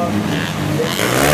Yeah.